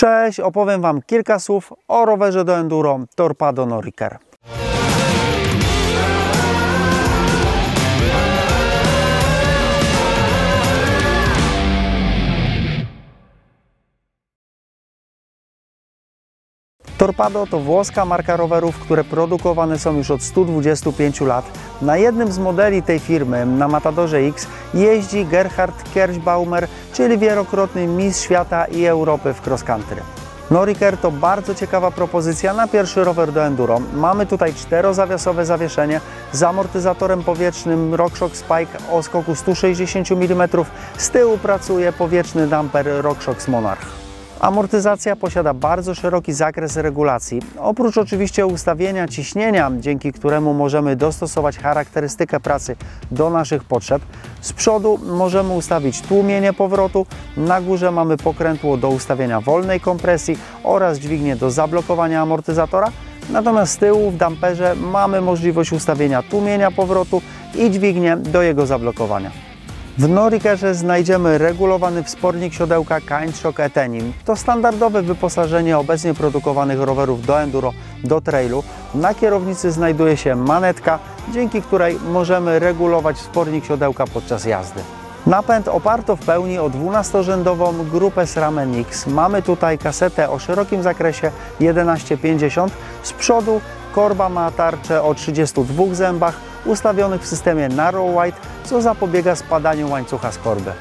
Cześć, opowiem Wam kilka słów o rowerze do enduro Torpado Noriker. Torpado to włoska marka rowerów, które produkowane są już od 125 lat. Na jednym z modeli tej firmy, na Matadorze X, jeździ Gerhard Kerschbaumer, czyli wielokrotny mistrz świata i Europy w cross country. Noriker to bardzo ciekawa propozycja na pierwszy rower do enduro. Mamy tutaj czterozawiasowe zawieszenie z amortyzatorem powietrznym RockShox Spike o skoku 160 mm. Z tyłu pracuje powietrzny damper RockShox Monarch. Amortyzacja posiada bardzo szeroki zakres regulacji. Oprócz oczywiście ustawienia ciśnienia, dzięki któremu możemy dostosować charakterystykę pracy do naszych potrzeb, z przodu możemy ustawić tłumienie powrotu, na górze mamy pokrętło do ustawienia wolnej kompresji oraz dźwignię do zablokowania amortyzatora, natomiast z tyłu w damperze mamy możliwość ustawienia tłumienia powrotu i dźwignię do jego zablokowania. W Norikerze znajdziemy regulowany wspornik siodełka Kindshock Etenim. To standardowe wyposażenie obecnie produkowanych rowerów do enduro, do trailu. Na kierownicy znajduje się manetka, dzięki której możemy regulować wspornik siodełka podczas jazdy. Napęd oparto w pełni o 12-rzędową grupę SRAM X. Mamy tutaj kasetę o szerokim zakresie 1150. Z przodu korba ma tarczę o 32 zębach, ustawionych w systemie Narrow White, co zapobiega spadaniu łańcucha z korby.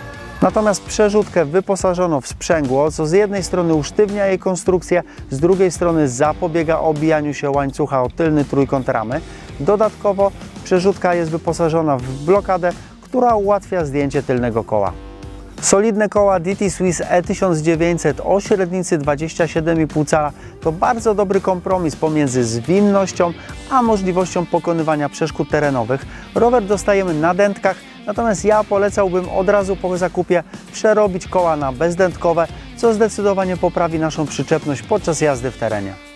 Natomiast przerzutkę wyposażono w sprzęgło, co z jednej strony usztywnia jej konstrukcję, z drugiej strony zapobiega obijaniu się łańcucha o tylny trójkąt ramy. Dodatkowo przerzutka jest wyposażona w blokadę, która ułatwia zdjęcie tylnego koła. Solidne koła DT Swiss E1900 o średnicy 27,5 cala to bardzo dobry kompromis pomiędzy zwinnością a możliwością pokonywania przeszkód terenowych. Rower dostajemy na dętkach, natomiast ja polecałbym od razu po zakupie przerobić koła na bezdętkowe, co zdecydowanie poprawi naszą przyczepność podczas jazdy w terenie.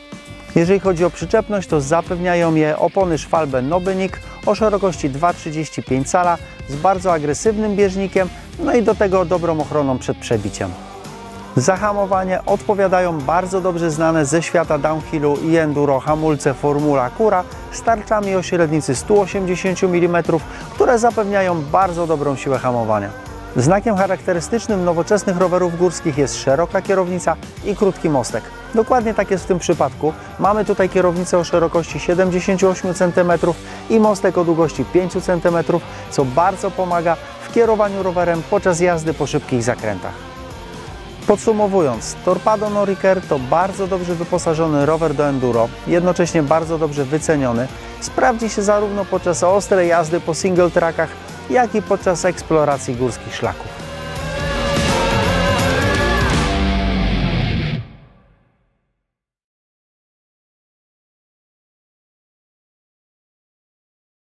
Jeżeli chodzi o przyczepność, to zapewniają je opony Schwalbe Nobenik o szerokości 2,35 cala z bardzo agresywnym bieżnikiem, no i do tego dobrą ochroną przed przebiciem. Zahamowanie odpowiadają bardzo dobrze znane ze świata downhillu i enduro hamulce Formula Cura z tarczami o średnicy 180 mm, które zapewniają bardzo dobrą siłę hamowania. Znakiem charakterystycznym nowoczesnych rowerów górskich jest szeroka kierownica i krótki mostek. Dokładnie tak jest w tym przypadku. Mamy tutaj kierownicę o szerokości 78 cm i mostek o długości 5 cm, co bardzo pomaga w kierowaniu rowerem podczas jazdy po szybkich zakrętach. Podsumowując, Torpado Noriker to bardzo dobrze wyposażony rower do enduro, jednocześnie bardzo dobrze wyceniony. Sprawdzi się zarówno podczas ostrej jazdy po single trackach, jak i podczas eksploracji górskich szlaków.